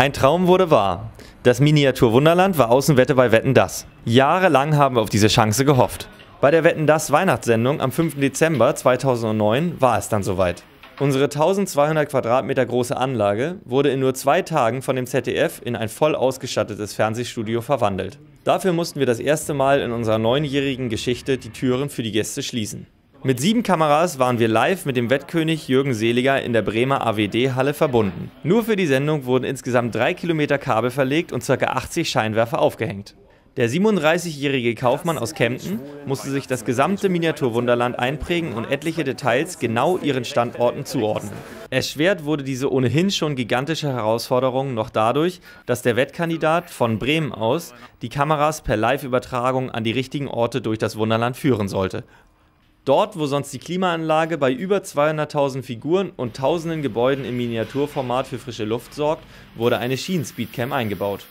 Ein Traum wurde wahr. Das Miniatur-Wunderland war Außenwette bei Wetten Das. Jahrelang haben wir auf diese Chance gehofft. Bei der Wetten Das Weihnachtssendung am 5. Dezember 2009 war es dann soweit. Unsere 1200 Quadratmeter große Anlage wurde in nur zwei Tagen von dem ZDF in ein voll ausgestattetes Fernsehstudio verwandelt. Dafür mussten wir das erste Mal in unserer neunjährigen Geschichte die Türen für die Gäste schließen. Mit sieben Kameras waren wir live mit dem Wettkönig Jürgen Seliger in der Bremer AWD-Halle verbunden. Nur für die Sendung wurden insgesamt drei Kilometer Kabel verlegt und ca. 80 Scheinwerfer aufgehängt. Der 37-jährige Kaufmann aus Kempten musste sich das gesamte Miniaturwunderland einprägen und etliche Details genau ihren Standorten zuordnen. Erschwert wurde diese ohnehin schon gigantische Herausforderung noch dadurch, dass der Wettkandidat von Bremen aus die Kameras per Live-Übertragung an die richtigen Orte durch das Wunderland führen sollte. Dort, wo sonst die Klimaanlage bei über 200.000 Figuren und tausenden Gebäuden im Miniaturformat für frische Luft sorgt, wurde eine Schienen-Speedcam eingebaut.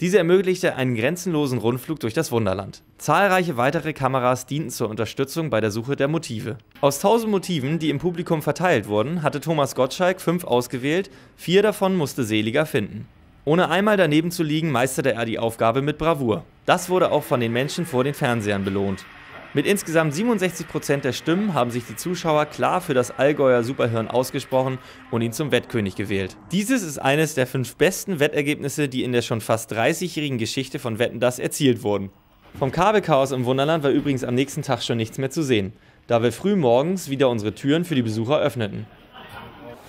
Diese ermöglichte einen grenzenlosen Rundflug durch das Wunderland. Zahlreiche weitere Kameras dienten zur Unterstützung bei der Suche der Motive. Aus 1000 Motiven, die im Publikum verteilt wurden, hatte Thomas Gottschalk fünf ausgewählt, vier davon musste Seliger finden. Ohne einmal daneben zu liegen, meisterte er die Aufgabe mit Bravour. Das wurde auch von den Menschen vor den Fernsehern belohnt. Mit insgesamt 67% der Stimmen haben sich die Zuschauer klar für das Allgäuer Superhirn ausgesprochen und ihn zum Wettkönig gewählt. Dieses ist eines der fünf besten Wettergebnisse, die in der schon fast 30-jährigen Geschichte von Wetten das erzielt wurden. Vom Kabelchaos im Wunderland war übrigens am nächsten Tag schon nichts mehr zu sehen, da wir früh morgens wieder unsere Türen für die Besucher öffneten.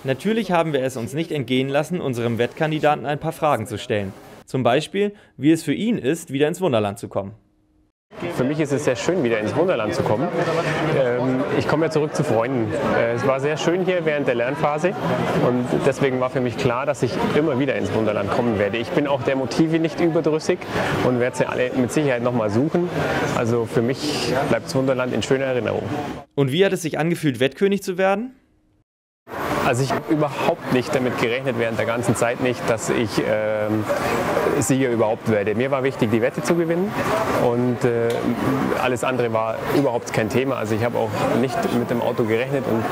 Natürlich haben wir es uns nicht entgehen lassen, unserem Wettkandidaten ein paar Fragen zu stellen. Zum Beispiel, wie es für ihn ist, wieder ins Wunderland zu kommen. Für mich ist es sehr schön, wieder ins Wunderland zu kommen. Ähm, ich komme ja zurück zu Freunden. Äh, es war sehr schön hier während der Lernphase und deswegen war für mich klar, dass ich immer wieder ins Wunderland kommen werde. Ich bin auch der Motive nicht überdrüssig und werde sie alle mit Sicherheit nochmal suchen. Also für mich bleibt das Wunderland in schöner Erinnerung. Und wie hat es sich angefühlt, Wettkönig zu werden? Also ich habe überhaupt nicht damit gerechnet, während der ganzen Zeit nicht, dass ich ähm, Sieger überhaupt werde. Mir war wichtig, die Wette zu gewinnen und äh, alles andere war überhaupt kein Thema. Also ich habe auch nicht mit dem Auto gerechnet und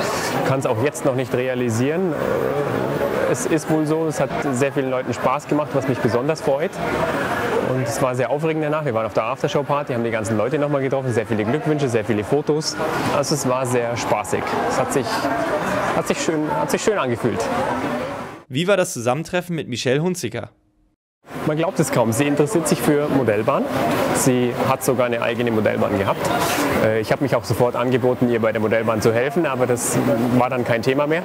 kann es auch jetzt noch nicht realisieren. Äh, es ist wohl so, es hat sehr vielen Leuten Spaß gemacht, was mich besonders freut. Und es war sehr aufregend danach. Wir waren auf der Aftershow-Party, haben die ganzen Leute nochmal getroffen, sehr viele Glückwünsche, sehr viele Fotos. Also es war sehr spaßig. Es hat sich, hat sich, schön, hat sich schön angefühlt. Wie war das Zusammentreffen mit Michelle Hunziker? Man glaubt es kaum. Sie interessiert sich für Modellbahn. Sie hat sogar eine eigene Modellbahn gehabt. Äh, ich habe mich auch sofort angeboten, ihr bei der Modellbahn zu helfen, aber das war dann kein Thema mehr.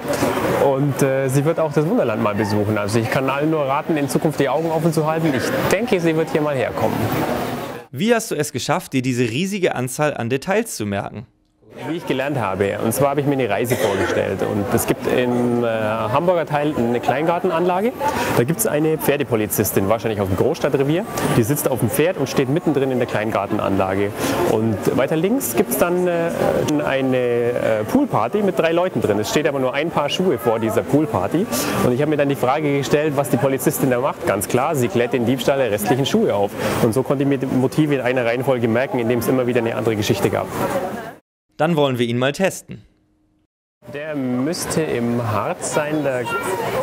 Und äh, sie wird auch das Wunderland mal besuchen. Also ich kann allen nur raten, in Zukunft die Augen offen zu halten. Ich denke, sie wird hier mal herkommen. Wie hast du es geschafft, dir diese riesige Anzahl an Details zu merken? Wie ich gelernt habe. Und zwar habe ich mir eine Reise vorgestellt. Und es gibt im äh, Hamburger Teil eine Kleingartenanlage. Da gibt es eine Pferdepolizistin, wahrscheinlich aus dem Großstadtrevier. Die sitzt auf dem Pferd und steht mittendrin in der Kleingartenanlage. Und weiter links gibt es dann äh, eine äh, Poolparty mit drei Leuten drin. Es steht aber nur ein Paar Schuhe vor dieser Poolparty. Und ich habe mir dann die Frage gestellt, was die Polizistin da macht. Ganz klar, sie klärt den Diebstahl der restlichen Schuhe auf. Und so konnte ich mir die Motive in einer Reihenfolge merken, indem es immer wieder eine andere Geschichte gab. Dann wollen wir ihn mal testen. Der müsste im Harz sein. Da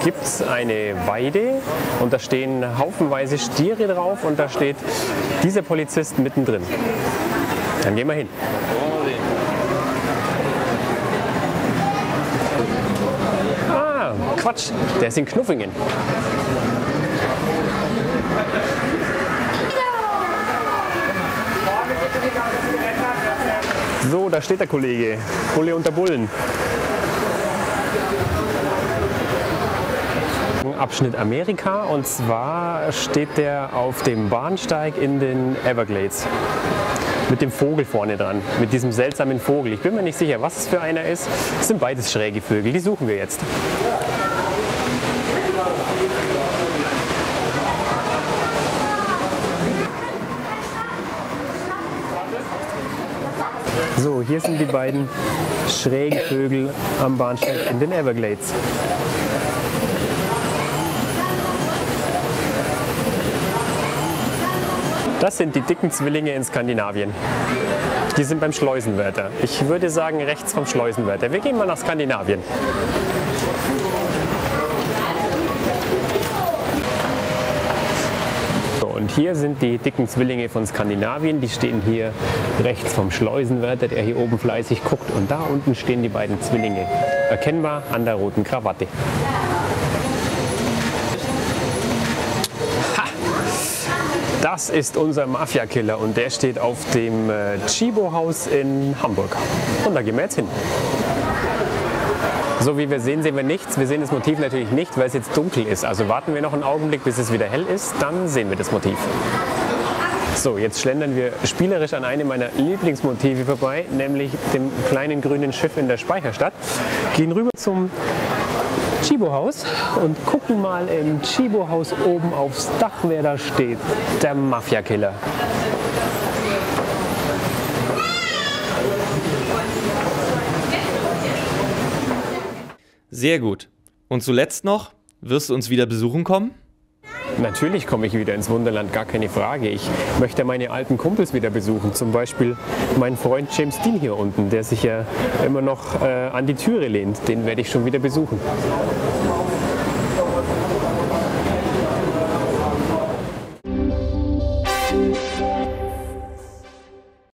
gibt es eine Weide und da stehen haufenweise Stiere drauf und da steht dieser Polizist mittendrin. Dann gehen wir hin. Ah, Quatsch, der ist in Knuffingen. So, da steht der Kollege. Bulle unter Bullen. Abschnitt Amerika und zwar steht der auf dem Bahnsteig in den Everglades. Mit dem Vogel vorne dran, mit diesem seltsamen Vogel. Ich bin mir nicht sicher, was es für einer ist. Es sind beides schräge Vögel, die suchen wir jetzt. So, hier sind die beiden schrägen Vögel am Bahnsteig in den Everglades. Das sind die dicken Zwillinge in Skandinavien. Die sind beim Schleusenwärter. Ich würde sagen rechts vom Schleusenwärter. Wir gehen mal nach Skandinavien. Und hier sind die dicken Zwillinge von Skandinavien. Die stehen hier rechts vom Schleusenwärter, der hier oben fleißig guckt. Und da unten stehen die beiden Zwillinge. Erkennbar an der roten Krawatte. Das ist unser Mafia-Killer und der steht auf dem äh, Chibo-Haus in Hamburg. Und da gehen wir jetzt hin. So wie wir sehen, sehen wir nichts. Wir sehen das Motiv natürlich nicht, weil es jetzt dunkel ist. Also warten wir noch einen Augenblick, bis es wieder hell ist, dann sehen wir das Motiv. So, jetzt schlendern wir spielerisch an einem meiner Lieblingsmotive vorbei, nämlich dem kleinen grünen Schiff in der Speicherstadt. Gehen rüber zum Chibo-Haus und gucken mal im Chibo-Haus oben aufs Dach, wer da steht. Der Mafia-Killer. Sehr gut. Und zuletzt noch, wirst du uns wieder besuchen kommen? Natürlich komme ich wieder ins Wunderland, gar keine Frage. Ich möchte meine alten Kumpels wieder besuchen. Zum Beispiel meinen Freund James Dean hier unten, der sich ja immer noch äh, an die Türe lehnt. Den werde ich schon wieder besuchen.